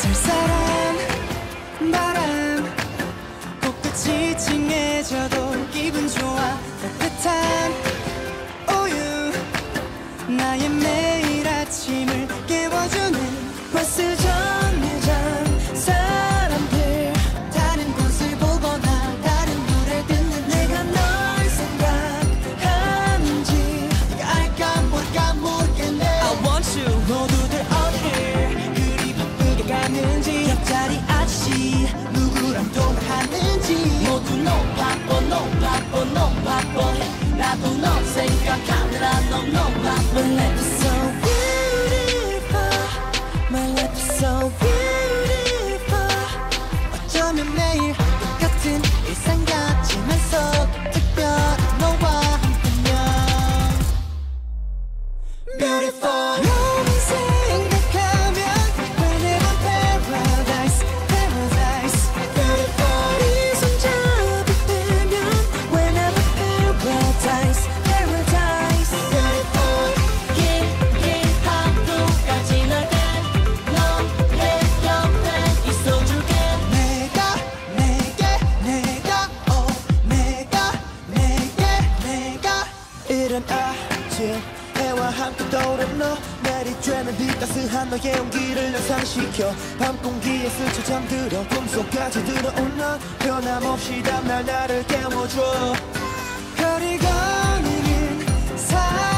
쌀쌀한 바람. 코끝이 찡해져도 기분 좋아 따뜻한 우유. 나의 매일 아침을 깨워주는 버스. 오랜 너. 내리쬐는 네 따스한 너의 온기를 난 상시켜. 밤 공기에 스쳐 잠들어 꿈속까지 들어온 너 변함없이 다음날 나를 깨워줘. 별이 거리는 사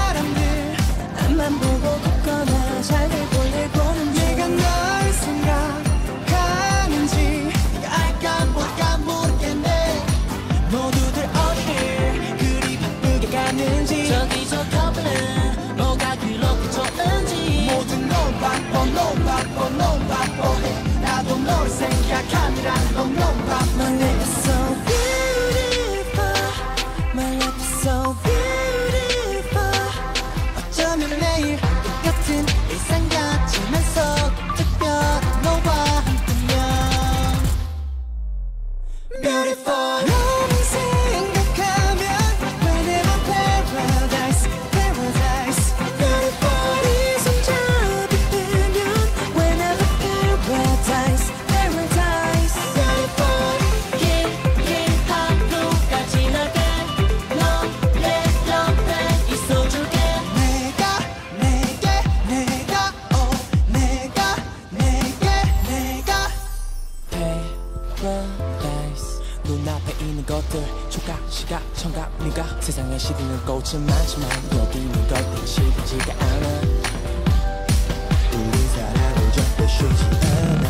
I don't know about. 천각 네가 그러니까 세상에 시드는 꽃은 많지만 여기 있는 것들이 싫지가 않아. 우리 사랑을 절대 쉬지 않아.